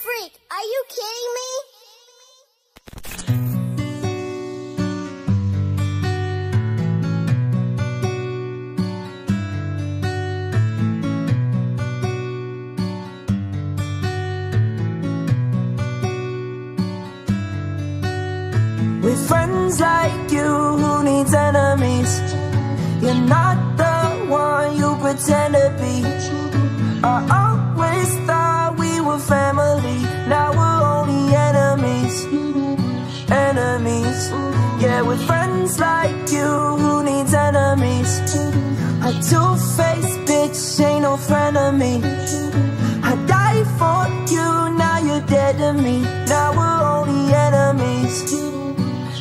Freak, are you kidding me? With friends like you, who needs enemies? You're not the one you pretend With friends like you, who needs enemies? A two-faced bitch ain't no friend of me. I died for you, now you're dead to me. Now we're only enemies.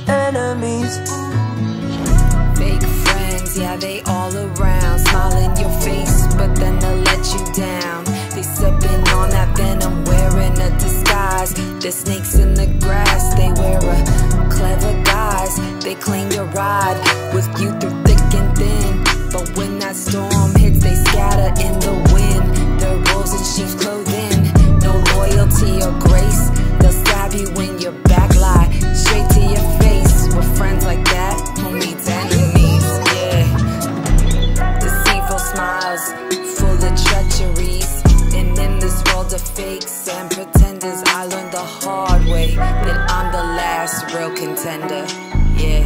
Enemies. Fake friends, yeah, they all around. Smile in your face, but then they'll let you down. They sipping on that venom, wearing a disguise. The snakes in the grass, they wear a claim to ride with you through thick and thin. But when that storm hits, they scatter in the wind. They're wolves in sheep's clothing, no loyalty or grace. They'll stab you when your back lie straight to your face. With friends like that, who needs enemies? Yeah. Deceitful smiles, full of treacheries. And in this world of fakes and pretenders, I learned the hard way that I'm the last real contender. Yeah.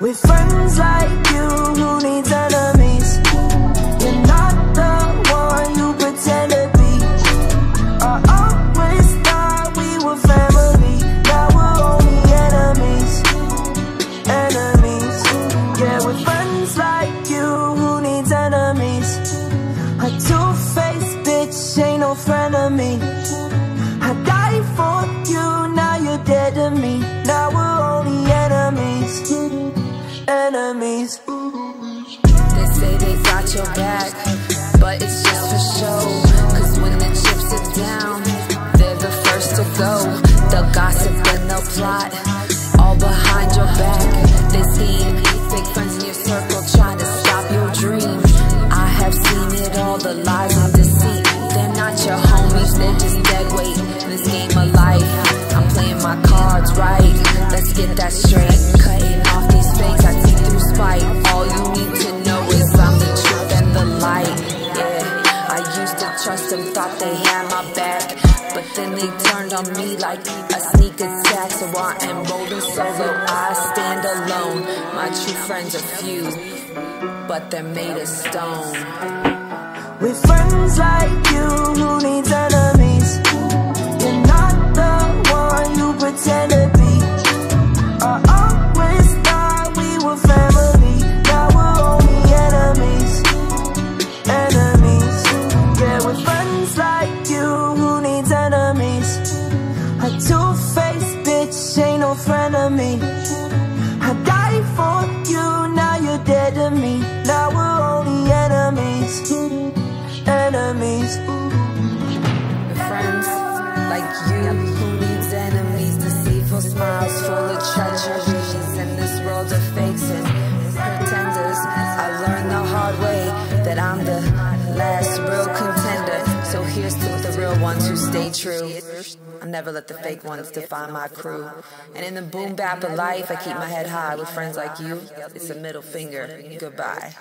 With friends like got your back, but it's just for show. Cause when the chips are down, they're the first to go. They'll gossip and they'll plot, all behind your back. They scheme, fake friends in your circle trying to stop your dream. I have seen it all, the lies they had my back. But then they turned on me like a sneak attack. So I am rolling solo, I stand alone. My true friends are few, but they're made of stone. Of me. I died for you, now you're dead to me. Now we're only enemies. Enemies. friends like you who needs enemies deceitful smiles full of treacheries in this world of fakes and pretenders i learned the hard way that i'm the last real contender so here's to the real ones who stay true. I never let the fake ones define my crew. And in the boom bap of life i keep my head high with friends like you. It's a middle finger. Goodbye